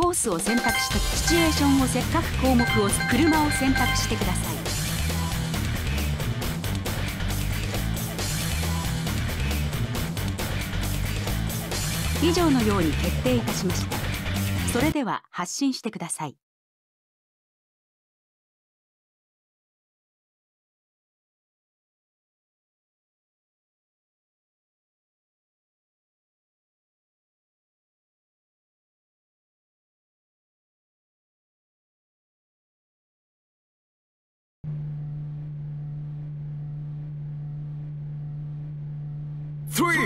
コースを選択してシチュエーションをせっかく項目を車を選択してください。以上のように決定いたしました。それでは発信してください。好奇心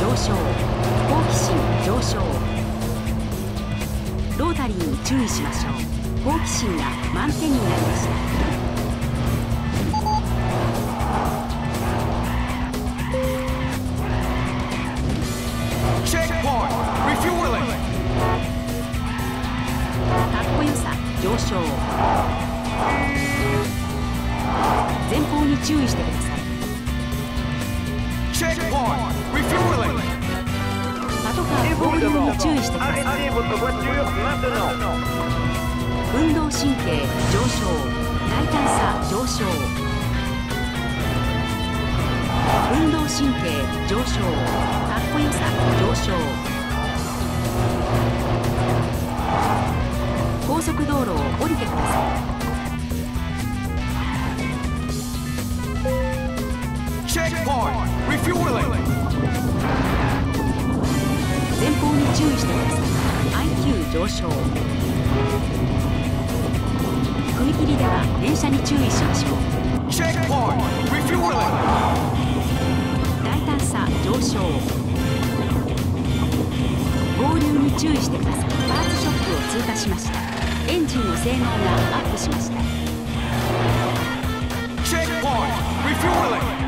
上昇。好奇心上昇。ロータリーに注意しましょう。好奇心が満点になりました。かっこよさ上昇前方に注意してください!パトカー合流に注意してください。運動神経上昇大胆さ上昇運動神経上昇。かっこよさ上昇前方に注意してください IQ 上昇踏切では電車に注意しましょう Checkpoint! Refueling! 大胆さ上昇合流に注意してくださいパーツショップを通過しましたエンジンの性能がアップしました Checkpoint! Refueling!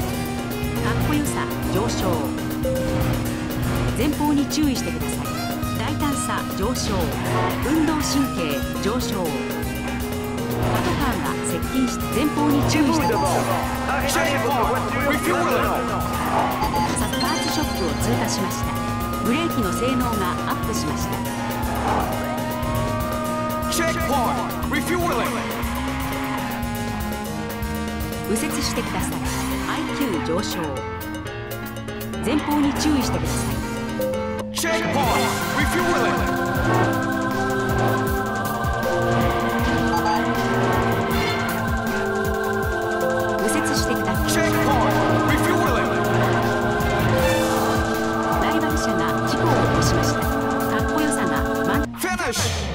かっこよさ上昇。前方に注意してください。大胆さ上昇。運動神経上昇。パトカーが接近して前方に注意してください。パーツショップを通過しました。ブレーキの性能がアップしました。右折してください IQ 上昇。前方に注意してください。右折してください。ライバル車が事故を起こしました。かっこよさが満。点